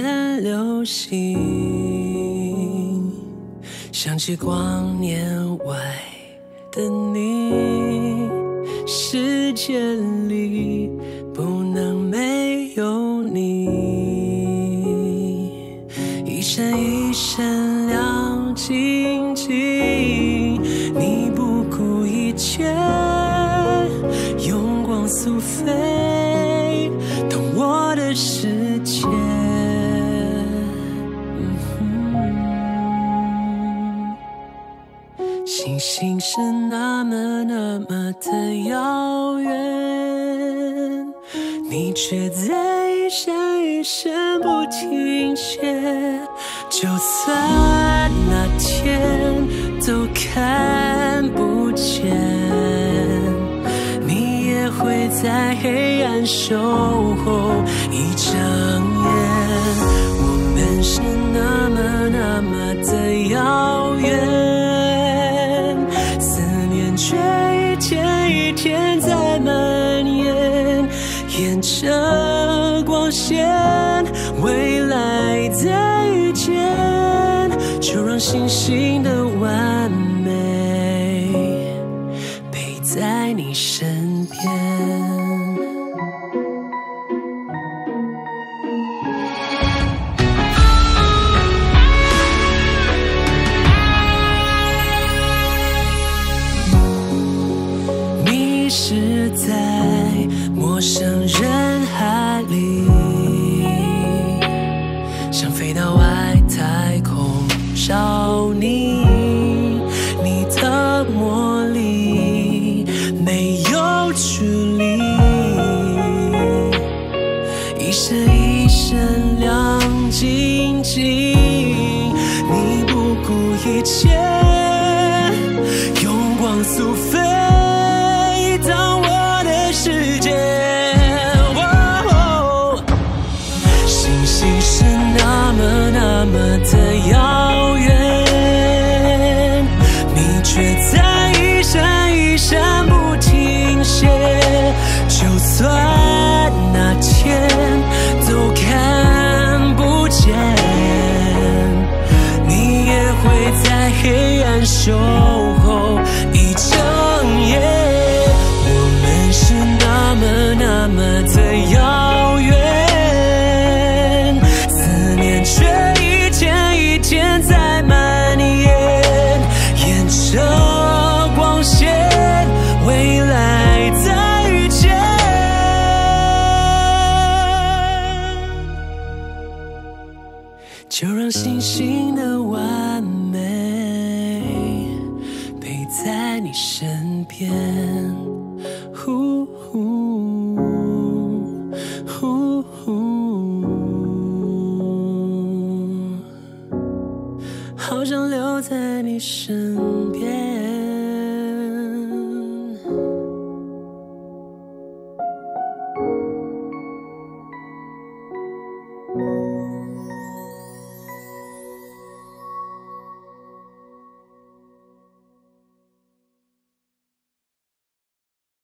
流星，想起光年外的你，世界里不能没有你，一闪一闪亮晶晶，你不顾一切，用光速飞到我的世界。心是那么那么的遥远，你却在一闪一闪不停歇。就算那天都看不见，你也会在黑暗守候一整夜。我们是天在蔓延，沿着光线，未来再遇见，就让星星的完美陪在你身边。失在陌生人海里，想飞到外太空找你。你的魔力没有距离，一闪一闪亮晶晶，你不顾一切，用光速飞守候一整夜。我们是那么那么的遥远，思念却一天一天在蔓延，沿着光线，未来再遇见。就让星星的身边。呼呼呼呼，好想留在你身边。